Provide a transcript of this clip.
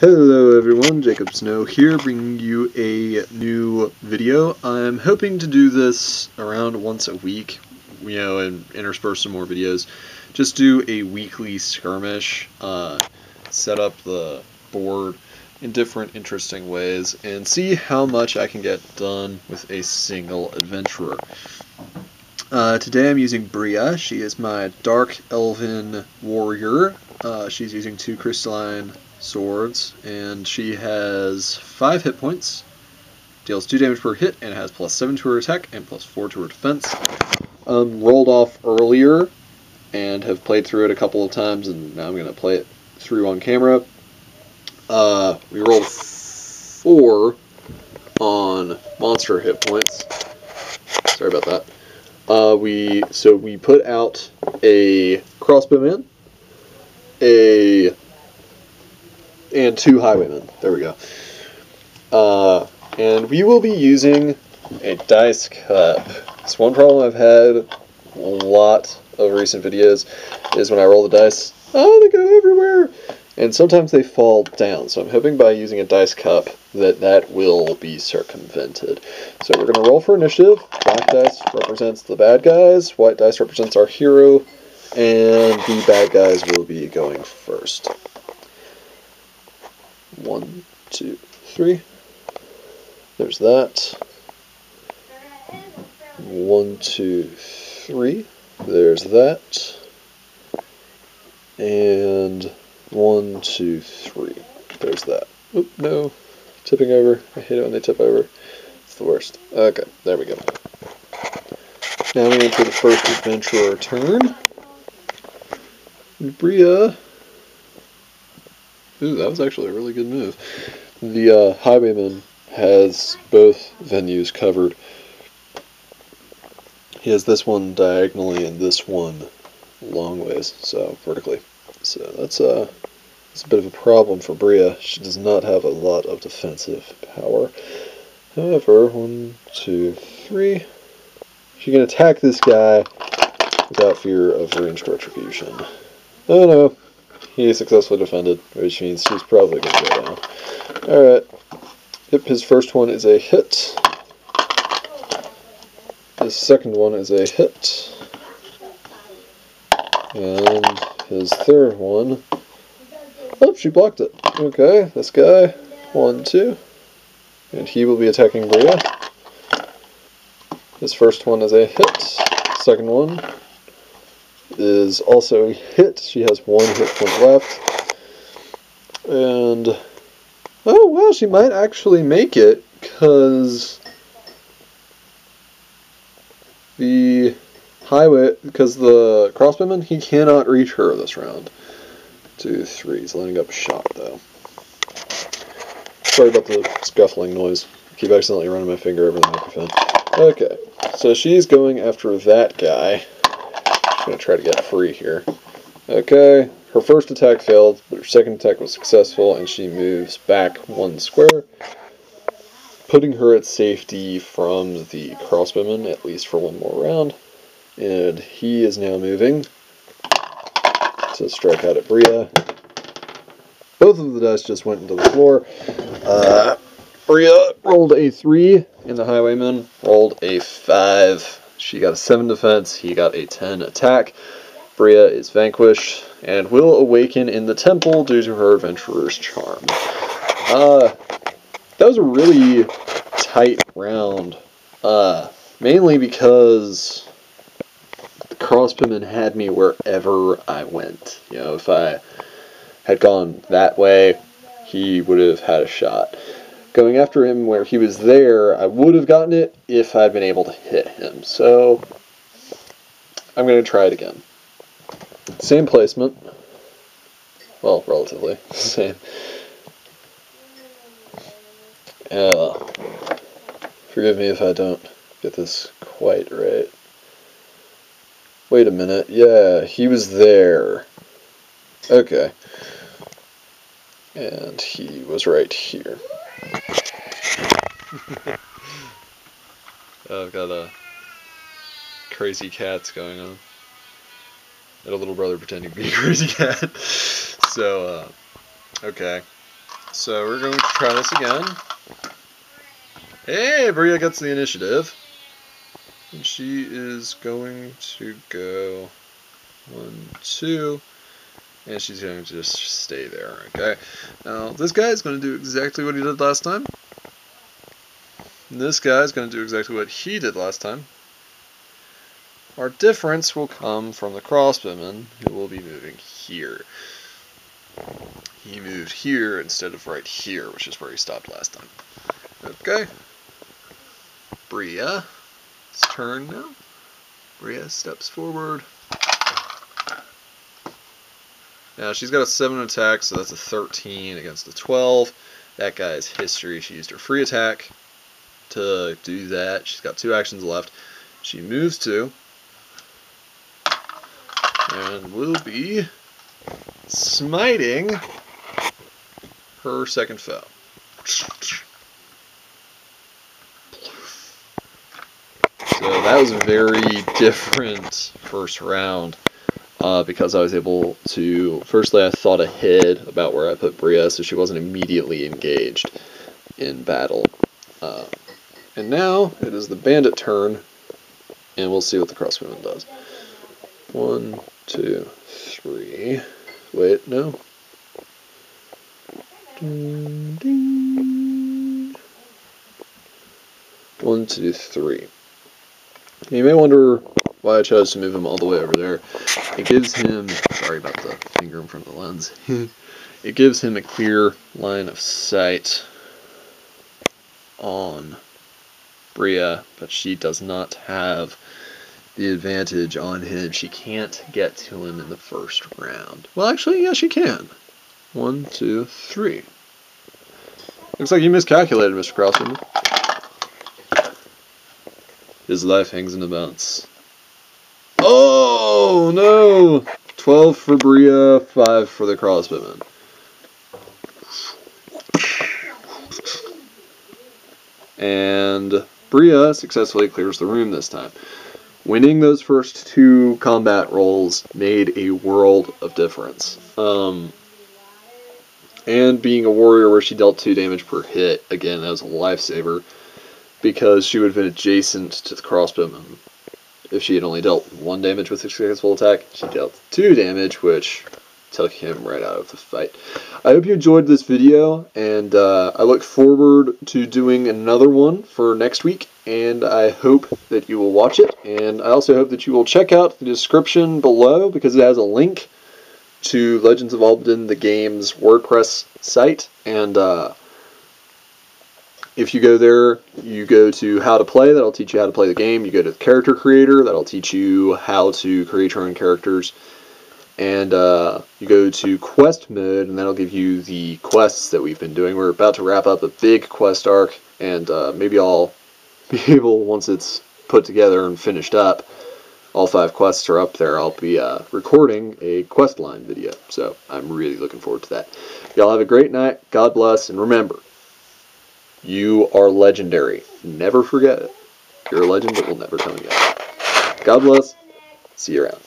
Hello everyone, Jacob Snow here, bringing you a new video. I'm hoping to do this around once a week, you know, and intersperse some more videos. Just do a weekly skirmish, uh, set up the board in different interesting ways, and see how much I can get done with a single adventurer. Uh, today I'm using Bria. She is my Dark Elven Warrior. Uh, she's using two crystalline swords, and she has 5 hit points, deals 2 damage per hit, and has plus 7 to her attack and plus 4 to her defense. Um, rolled off earlier and have played through it a couple of times, and now I'm going to play it through on camera. Uh, we rolled 4 on monster hit points. Sorry about that. Uh, we so we put out a crossbowman, a and two highwaymen. There we go. Uh, and we will be using a dice cup. It's one problem I've had a lot of recent videos is when I roll the dice, oh, they go everywhere, and sometimes they fall down. So I'm hoping by using a dice cup that that will be circumvented. So we're going to roll for initiative. Black dice represents the bad guys, white dice represents our hero, and the bad guys will be going first. One, two, three. There's that. One, two, three. There's that. And one, two, three. There's that. Oop, no. Tipping over. I hate it when they tip over. It's the worst. Okay, there we go. Now we enter the first adventurer turn. Bria Ooh, that was actually a really good move. The uh, Highwayman has both venues covered. He has this one diagonally and this one long ways, so vertically. So that's a, uh, that's a bit of a problem for Bria. She does not have a lot of defensive power. However, one, two, three. She can attack this guy without fear of ranged retribution. Oh no, he successfully defended, which means she's probably going to go down. Alright. Yep, his first one is a hit. His second one is a hit. And his third one... Oh, she blocked it. Okay, this guy. One, two. And he will be attacking Bria. His first one is a hit. Second one is also a hit. She has one hit point left. And, oh, well, she might actually make it, because the highway, because the crossbowman, he cannot reach her this round. Two, three. He's lining up a shot, though. Sorry about the scuffling noise. I keep accidentally running my finger over the microphone. Okay, so she's going after that guy going to try to get free here. Okay, her first attack failed, but her second attack was successful, and she moves back one square, putting her at safety from the crossbowman, at least for one more round. And he is now moving to strike out at Bria. Both of the dice just went into the floor. Uh, Bria rolled a 3, and the Highwayman rolled a 5. She got a 7 defense, he got a 10 attack. Bria is vanquished and will awaken in the temple due to her adventurer's charm. Uh, that was a really tight round. Uh, mainly because the crossbowman had me wherever I went. You know, if I had gone that way, he would have had a shot going after him where he was there, I would have gotten it if I'd been able to hit him. So I'm going to try it again. Same placement. Well, relatively same. Uh, forgive me if I don't get this quite right. Wait a minute. Yeah, he was there. Okay. And he was right here. I've got a crazy cats going on. And a little brother pretending to be a crazy cat. so, uh, okay. So we're going to try this again. Hey, Bria gets the initiative. And she is going to go one, two, and she's going to just stay there, okay? Now, this guy is going to do exactly what he did last time. And this guy is going to do exactly what he did last time. Our difference will come from the crossbowman, who will be moving here. He moved here instead of right here, which is where he stopped last time. Okay. Bria. It's turn now. Bria steps forward. Now she's got a 7 attack, so that's a 13 against a 12. That guy's history. She used her free attack to do that. She's got two actions left. She moves to and will be smiting her second foe. So that was a very different first round uh, because I was able to. Firstly, I thought ahead about where I put Bria, so she wasn't immediately engaged in battle. Uh, and now it is the bandit turn, and we'll see what the crossbowman does. One, two, three. Wait, no. Ding, ding. One, two, three. You may wonder why I chose to move him all the way over there. It gives him, sorry about the finger in front of the lens, it gives him a clear line of sight on Bria, but she does not have the advantage on him. She can't get to him in the first round. Well, actually, yeah, she can. One, two, three. Looks like you miscalculated, Mr. Crossman. His life hangs in the balance. Oh, no! 12 for Bria, 5 for the crossbowman. And Bria successfully clears the room this time. Winning those first two combat rolls made a world of difference. Um, and being a warrior where she dealt 2 damage per hit, again, that was a lifesaver because she would have been adjacent to the crossbowman. If she had only dealt one damage with a successful attack, she dealt two damage, which took him right out of the fight. I hope you enjoyed this video, and uh, I look forward to doing another one for next week, and I hope that you will watch it, and I also hope that you will check out the description below, because it has a link to Legends of Albadyn, the game's WordPress site, and uh, if you go there, you go to how to play, that'll teach you how to play the game. You go to the character creator, that'll teach you how to create your own characters. And uh, you go to quest mode, and that'll give you the quests that we've been doing. We're about to wrap up a big quest arc, and uh, maybe I'll be able, once it's put together and finished up, all five quests are up there. I'll be uh, recording a quest line video, so I'm really looking forward to that. Y'all have a great night. God bless, and remember, you are legendary. Never forget it. You're a legend that will never come again. God bless. See you around.